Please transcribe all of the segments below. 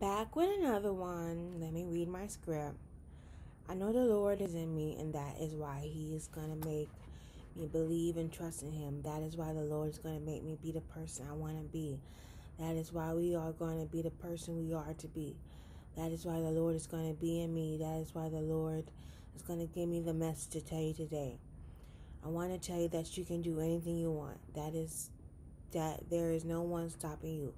Back with another one. Let me read my script. I know the Lord is in me, and that is why He is going to make me believe and trust in Him. That is why the Lord is going to make me be the person I want to be. That is why we are going to be the person we are to be. That is why the Lord is going to be in me. That is why the Lord is going to give me the message to tell you today. I want to tell you that you can do anything you want. That is that there is no one stopping you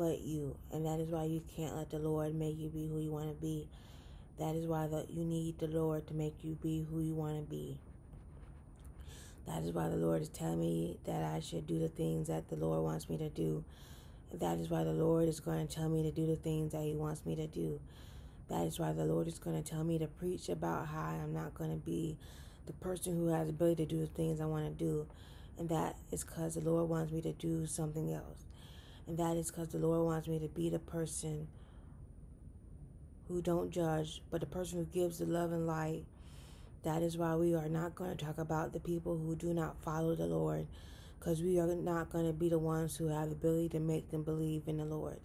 but you. And that is why you can't let the Lord make you be who you want to be. That is why the, you need the Lord to make you be who you want to be. That is why the Lord is telling me that I should do the things that the Lord wants me to do. That is why the Lord is going to tell me to do the things that He wants me to do. That is why the Lord is going to tell me to preach about how I'm not going to be the person who has the ability to do the things I want to do. And that is because the Lord wants me to do something else. And that is because the Lord wants me to be the person who don't judge, but the person who gives the love and light. That is why we are not going to talk about the people who do not follow the Lord, because we are not going to be the ones who have the ability to make them believe in the Lord.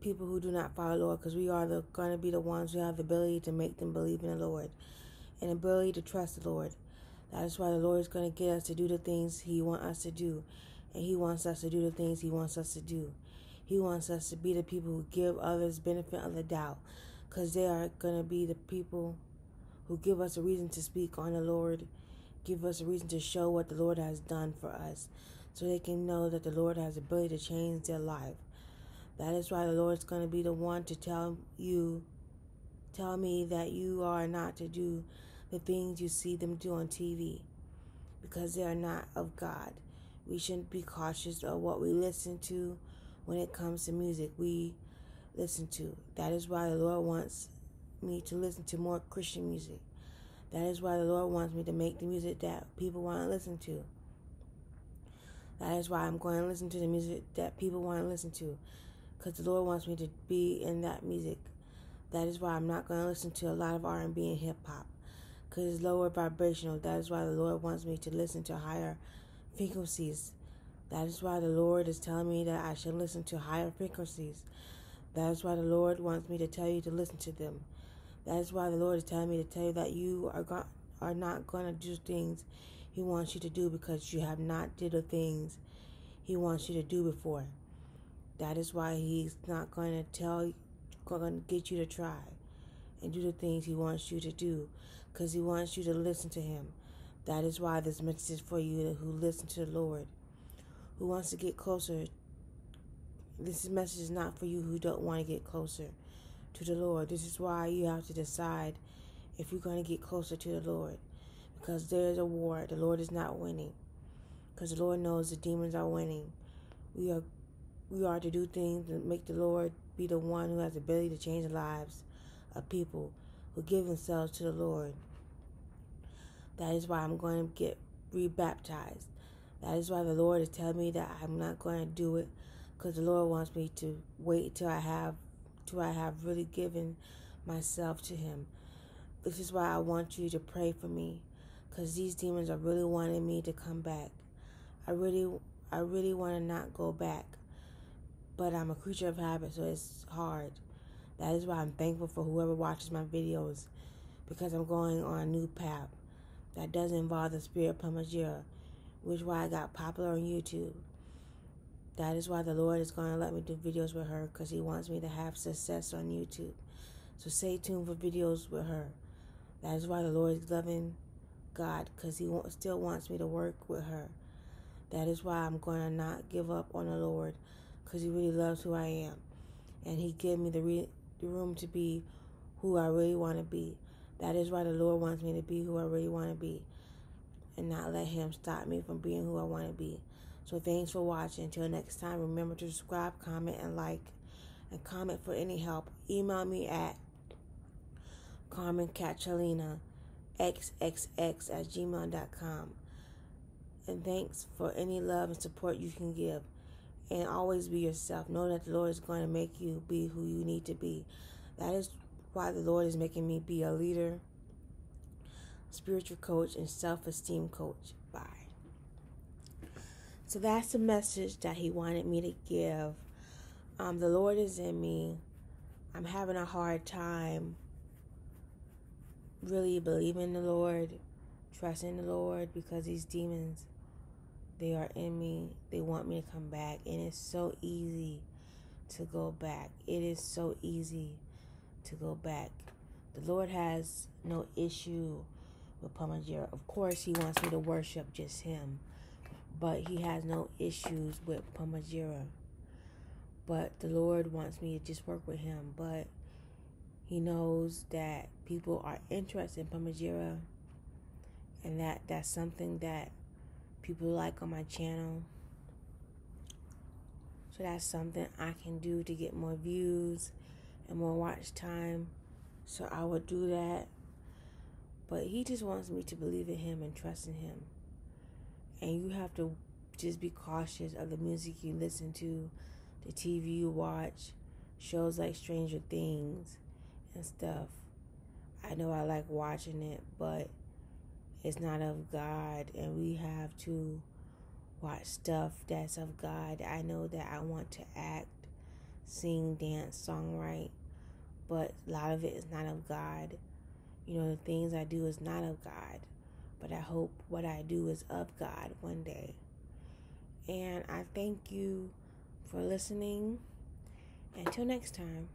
People who do not follow the Lord, because we are the, going to be the ones who have the ability to make them believe in the Lord and ability to trust the Lord. That is why the Lord is going to get us to do the things He wants us to do. And He wants us to do the things He wants us to do. He wants us to be the people who give others benefit of the doubt. Because they are going to be the people who give us a reason to speak on the Lord, give us a reason to show what the Lord has done for us. So they can know that the Lord has the ability to change their life. That is why the Lord is going to be the one to tell you, tell me that you are not to do the things you see them do on TV because they are not of God. We shouldn't be cautious of what we listen to when it comes to music we listen to. That is why the Lord wants me to listen to more Christian music. That is why the Lord wants me to make the music that people want to listen to. That is why I'm going to listen to the music that people want to listen to. Because the Lord wants me to be in that music. That is why I'm not going to listen to a lot of R&B and hip hop because it's lower vibrational. That is why the Lord wants me to listen to higher frequencies. That is why the Lord is telling me that I should listen to higher frequencies. That is why the Lord wants me to tell you to listen to them. That is why the Lord is telling me to tell you that you are go- are not going to do things He wants you to do because you have not did the things He wants you to do before. That is why He's not going to tell, going to get you to try and do the things He wants you to do because He wants you to listen to Him. That is why this message is for you who listen to the Lord, who wants to get closer. This message is not for you who don't want to get closer to the Lord. This is why you have to decide if you're going to get closer to the Lord. Because there is a war. The Lord is not winning. Because the Lord knows the demons are winning. We are we are to do things that make the Lord be the one who has the ability to change lives of people who give themselves to the Lord. That is why I'm going to get rebaptized. That is why the Lord is telling me that I'm not going to do it because the Lord wants me to wait till I have till I have really given myself to him. This is why I want you to pray for me cuz these demons are really wanting me to come back. I really I really want to not go back. But I'm a creature of habit, so it's hard. That is why I'm thankful for whoever watches my videos because I'm going on a new path that doesn't involve the spirit of Pomba Gira, which is why I got popular on YouTube. That is why the Lord is going to let me do videos with her because He wants me to have success on YouTube. So stay tuned for videos with her. That is why the Lord is loving God because He still wants me to work with her. That is why I'm going to not give up on the Lord because He really loves who I am. And He gave me the re- the room to be who I really want to be. That is why the Lord wants me to be who I really want to be and not let Him stop me from being who I want to be. So thanks for watching. Until next time, remember to subscribe, comment, and like. And comment for any help. Email me at Carmen xxx at gmail.com. And thanks for any love and support you can give and always be yourself. Know that the Lord is going to make you be who you need to be. That is why the Lord is making me be a leader, spiritual coach, and self esteem coach. Bye. So that's the message that he wanted me to give. Um, the Lord is in me. I'm having a hard time really believing the Lord, trusting the Lord because these demons, they are in me. They want me to come back. And it's so easy to go back. It is so easy to go back. The Lord has no issue with Pomba Gira. Of course, He wants me to worship just Him, but He has no issues with Pomba Gira. But the Lord wants me to just work with Him. But He knows that people are interested in Pomba Gira, and that that's something that people like on my channel. So that's something I can do to get more views and more watch time. So I would do that. But he just wants me to believe in him and trust in him. And you have to just be cautious of the music you listen to, the TV you watch, shows like Stranger Things and stuff. I know I like watching it, but it's not of God, and we have to watch stuff that's of God. I know that I want to act, sing, dance, songwrite, but a lot of it is not of God. You know, the things I do is not of God, but I hope what I do is of God one day. And I thank you for listening. Until next time.